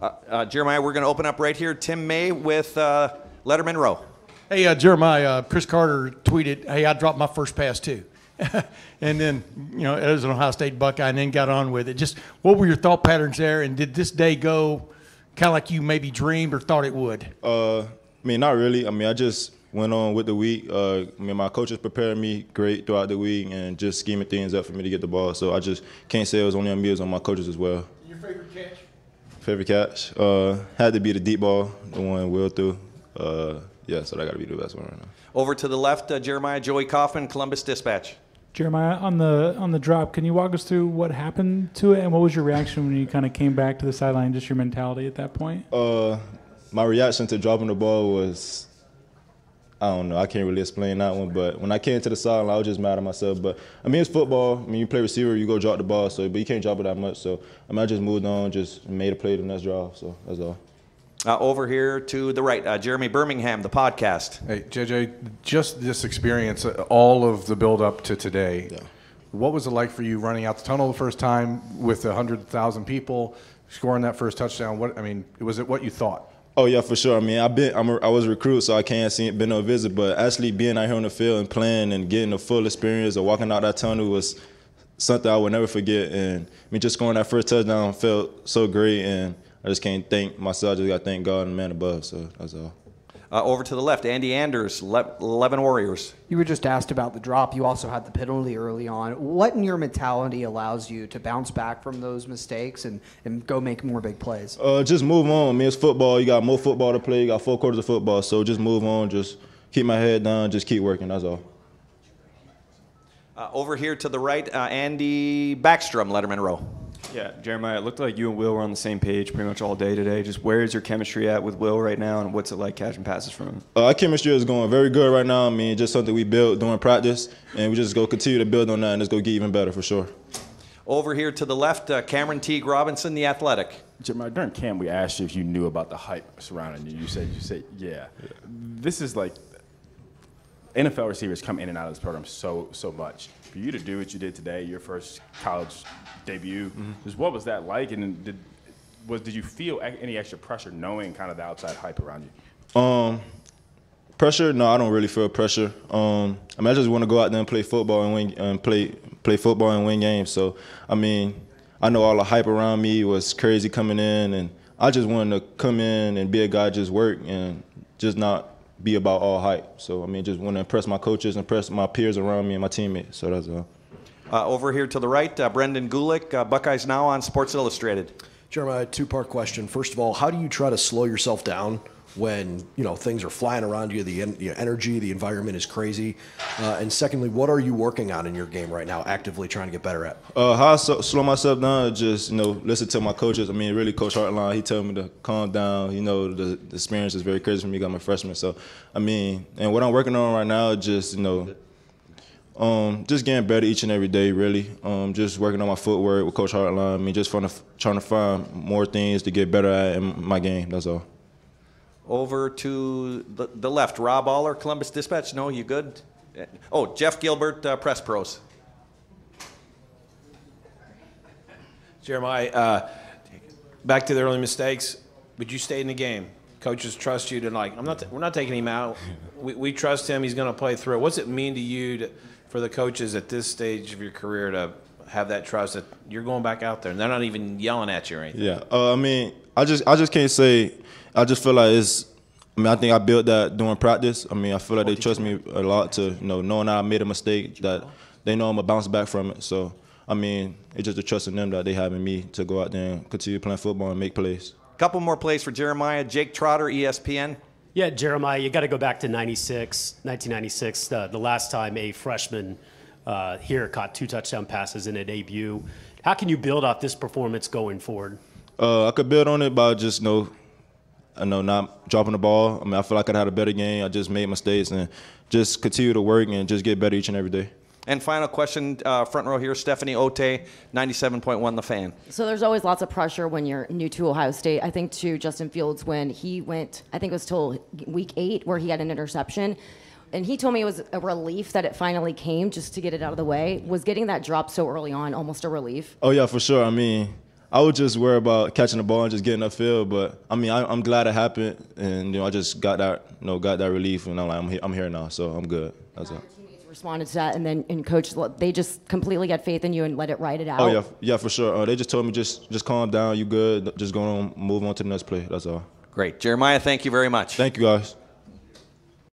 Uh, uh, Jeremiah, we're going to open up right here. Tim May with uh, Lettermen Row. Hey, uh, Jeremiah, uh, Cris Carter tweeted, hey, I dropped my first pass too. and then, you know, as an Ohio State Buckeye, and then got on with it. Just what were your thought patterns there? And did this day go kind of like you maybe dreamed or thought it would? Uh, I mean, not really. I mean, I just went on with the week. Uh, I mean, my coaches prepared me great throughout the week and just scheming things up for me to get the ball. So I just can't say it was only on me, it was on my coaches as well. Your favorite catch? Favorite catch? Uh, had to be the deep ball, the one Will threw. Uh, yeah, so that got to be the best one right now. Over to the left, uh, Jeremiah Joey Kaufman, Columbus Dispatch. Jeremiah, on the on the drop, can you walk us through what happened to it and what was your reaction when you kind of came back to the sideline? Just your mentality at that point. Uh, my reaction to dropping the ball was, I don't know, I can't really explain that one. But when I came to the sideline, I was just mad at myself. But I mean, it's football. I mean, you play receiver, you go drop the ball. So, but you can't drop it that much. So I mean, I just moved on, just made a play the next drive. So that's all. Uh, over here to the right, uh, Jeremy Birmingham, the podcast. Hey, JJ, just this experience, uh, all of the build up to today. Yeah. What was it like for you running out the tunnel the first time with a hundred thousand people, scoring that first touchdown? What I mean, was it what you thought? Oh yeah, for sure. I mean, I've been I'm a, I was a recruit, so I can't see been no visit, but actually being out here on the field and playing and getting the full experience of walking out that tunnel was something I would never forget. And I mean, just scoring that first touchdown felt so great, and I just can't thank myself. I just got to thank God and the man above. So that's all. Uh, over to the left, Andy Anders, Le- 11 Warriors. You were just asked about the drop. You also had the penalty early on. What in your mentality allows you to bounce back from those mistakes and, and go make more big plays? Uh, just move on. I mean, it's football. You got more football to play. You got four quarters of football. So just move on. Just keep my head down. Just keep working. That's all. Uh, over here to the right, uh, Andy Backstrom, Lettermen Row. Yeah, Jeremiah, it looked like you and Will were on the same page pretty much all day today. Just where is your chemistry at with Will right now, and what's it like catching passes from him? Uh, our chemistry is going very good right now. I mean, just something we built during practice, and we just go continue to build on that and just go get even better for sure. Over here to the left, uh, Cameron Teague Robinson, the athletic. Jeremiah, during camp, we asked you if you knew about the hype surrounding you. You said, you said, yeah. yeah. This is like NFL receivers come in and out of this program so so much. For you to do what you did today, your first college debut, mm-hmm. just what was that like? And did was did you feel any extra pressure knowing kind of the outside hype around you? Um, pressure? No, I don't really feel pressure. Um, I mean, I just want to go out there and play football and win and play play football and win games. So, I mean, I know all the hype around me was crazy coming in, and I just wanted to come in and be a guy just work and just not be about all hype. So I mean, just want to impress my coaches, impress my peers around me and my teammates. So that's all. Uh, over here to the right, uh, Brendan Gulick, uh, Buckeyes Now on Sports Illustrated. Jeremiah, two-part question. First of all, how do you try to slow yourself down when you know things are flying around you, the, en- energy, the environment is crazy? Uh, and secondly, what are you working on in your game right now, actively trying to get better at? Uh, how I so- slow myself down? Just you know, listen to my coaches. I mean, really, Coach Hartline, he told me to calm down. You know, the, the experience is very crazy for me. Got my freshman, so I mean, and what I'm working on right now, just you know. Um, just getting better each and every day, really. Um, just working on my footwork with Coach Hartline. I mean, just trying to, trying to find more things to get better at in my game. That's all. Over to the, the left, Rob Oller, Columbus Dispatch. No, you good? Oh, Jeff Gilbert, uh, Press Pros. Jeremiah, uh, back to the early mistakes, but you stayed in the game. Coaches trust you to like. I'm not. we're not taking him out. We, we trust him. He's going to play through. What's it mean to you, to, for the coaches at this stage of your career, to have that trust that you're going back out there and they're not even yelling at you or anything? Yeah. Uh, I mean, I just I just can't say I just feel like it's. I mean, I think I built that during practice. I mean, I feel like they trust me a lot to, you know, knowing I made a mistake, that they know I'm gonna bounce back from it. So, I mean, it's just the trust in them that they have in me to go out there and continue playing football and make plays. A couple more plays for Jeremiah. Jake Trotter, ESPN. Yeah, Jeremiah, you got to go back to 96, 1996, uh, the last time a freshman uh, here caught two touchdown passes in a debut. How can you build off this performance going forward? Uh, I could build on it by just, you know, I know not dropping the ball. I mean, I feel like I had a better game. I just made mistakes and just continue to work and just get better each and every day. And final question, uh, front row here, Stephanie Ote, 97.1 The Fan. So there's always lots of pressure when you're new to Ohio State. I think to Justin Fields when he went, I think it was till week eight where he had an interception. And he told me it was a relief that it finally came just to get it out of the way. Was getting that drop so early on almost a relief? Oh, yeah, for sure. I mean, I would just worry about catching the ball and just getting upfield. But I mean, I, I'm glad it happened, and you know, I just got that, you know, got that relief, and I'm like, I'm here, I'm here now, so I'm good. That's all. Responded to that, and then and coach, they just completely got faith in you and let it ride it out. Oh yeah, yeah, for sure. Uh, they just told me just just calm down, you good, just go on, move on to the next play. That's all. Great. Jeremiah, thank you very much. Thank you guys.